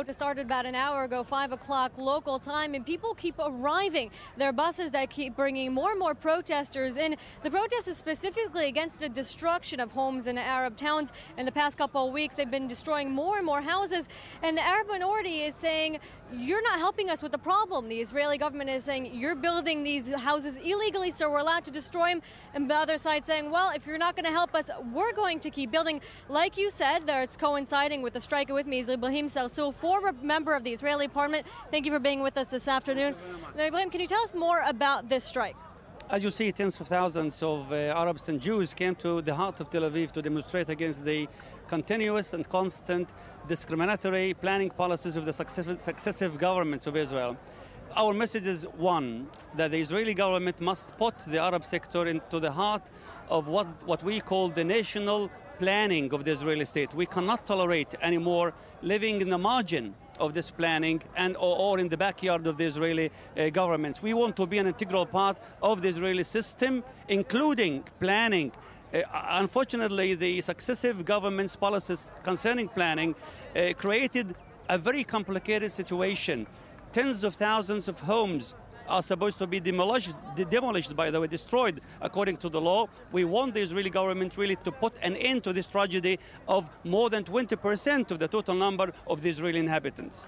protest started about an hour ago, 5 o'clock local time, and people keep arriving. There are buses that keep bringing more and more protesters in. The protest is specifically against the destruction of homes in Arab towns. In the past couple of weeks, they've been destroying more and more houses, and the Arab minority is saying, You're not helping us with the problem. The Israeli government is saying, You're building these houses illegally, so we're allowed to destroy them. And the other side saying, Well, if you're not going to help us, we're going to keep building. Like you said, there it's coinciding with the strike with me Ibrahim Sarsur, former member of the Israeli parliament. Thank you for being with us this afternoon. Ibrahim, can you tell us more about this strike? As you see, tens of thousands of uh, Arabs and Jews came to the heart of Tel Aviv to demonstrate against the continuous and constant discriminatory planning policies of the successive, successive governments of Israel. Our message is one, that the Israeli government must put the Arab sector into the heart of what, what we call the national planning of the Israeli state. We cannot tolerate anymore living in the margin of this planning and or, or in the backyard of the Israeli uh, government. We want to be an integral part of the Israeli system, including planning. Uh, unfortunately, the successive government's policies concerning planning uh, created a very complicated situation. Tens of thousands of homes are supposed to be demolished, demolished, by the way, destroyed according to the law. We want the Israeli government really to put an end to this tragedy of more than 20% of the total number of the Israeli inhabitants.